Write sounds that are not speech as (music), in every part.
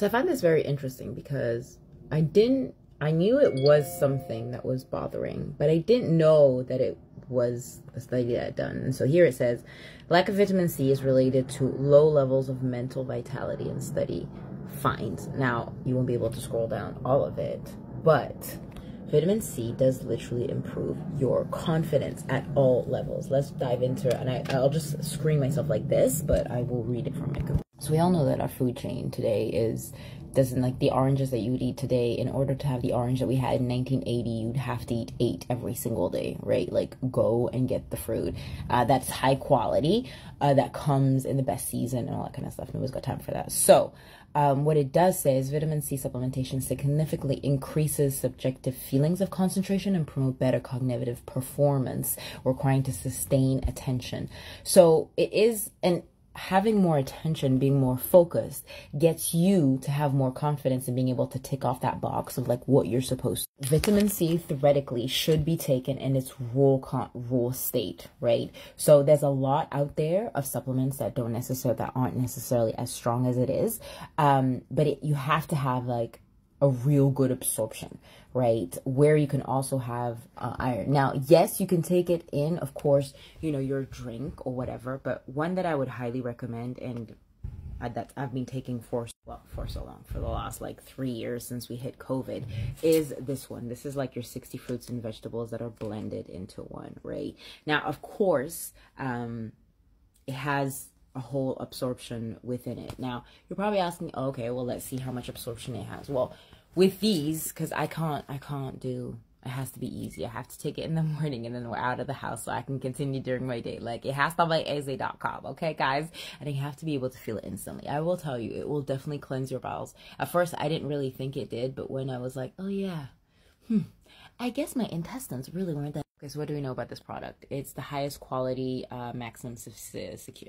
So I find this very interesting because I didn't, I knew it was something that was bothering, but I didn't know that it was a study that I'd done. And so here it says, lack of vitamin C is related to low levels of mental vitality and study finds. Now, you won't be able to scroll down all of it, but vitamin C does literally improve your confidence at all levels. Let's dive into it. And I, I'll just screen myself like this, but I will read it from my computer. So we all know that our food chain today is doesn't like the oranges that you would eat today. In order to have the orange that we had in 1980 you'd have to eat eight every single day right? Like go and get the fruit. Uh, that's high quality uh, that comes in the best season and all that kind of stuff. Nobody's got time for that. So um, what it does say is vitamin C supplementation significantly increases subjective feelings of concentration and promote better cognitive performance, requiring to sustain attention. So it is an having more attention, being more focused gets you to have more confidence in being able to tick off that box of like what you're supposed to. Vitamin C theoretically should be taken in its raw raw state, right? So there's a lot out there of supplements that don't necessarily that aren't necessarily as strong as it is. Um, but it, you have to have like a real good absorption, right? Where you can also have uh, iron. Now, yes, you can take it in, of course, you know, your drink or whatever, but one that I would highly recommend and that I've been taking for well for so long for the last like three years since we hit COVID is this one. This is like your 60 fruits and vegetables that are blended into one, right? Now, of course, um, it has a whole absorption within it. Now, you're probably asking, okay, well, let's see how much absorption it has. Well, with these, because I can't, I can't do, it has to be easy. I have to take it in the (laughs) morning and then we're out of the house so I can continue during my day. Like, it has to be AZ.com, okay, guys? And you have to be able to feel it instantly. I will tell you, it will definitely cleanse your bowels. At first, I didn't really think it did, but when I was like, oh yeah, hmm, I guess my intestines really weren't that Okay, so what do we know about this product? It's the highest quality, uh, maximum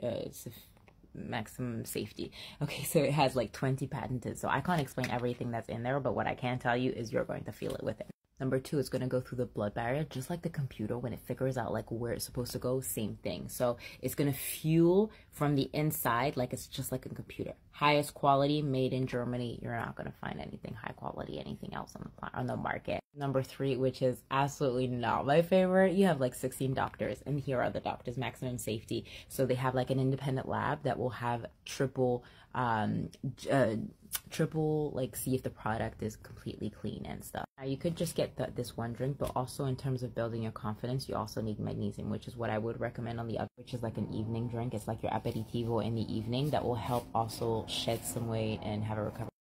uh, maximum safety. Okay, so it has like 20 patented. So I can't explain everything that's in there, but what I can tell you is you're going to feel it with it. Number two, it's going to go through the blood barrier, just like the computer when it figures out like where it's supposed to go, same thing. So it's going to fuel from the inside like it's just like a computer. Highest quality, made in Germany. You're not going to find anything high quality, anything else on the, on the market. Number three, which is absolutely not my favorite, you have like 16 doctors, and here are the doctors, maximum safety. So they have like an independent lab that will have triple um, uh, triple like see if the product is completely clean and stuff. Now you could just get the, this one drink but also in terms of building your confidence you also need magnesium which is what i would recommend on the other which is like an evening drink. It's like your aperitivo in the evening that will help also shed some weight and have a recovery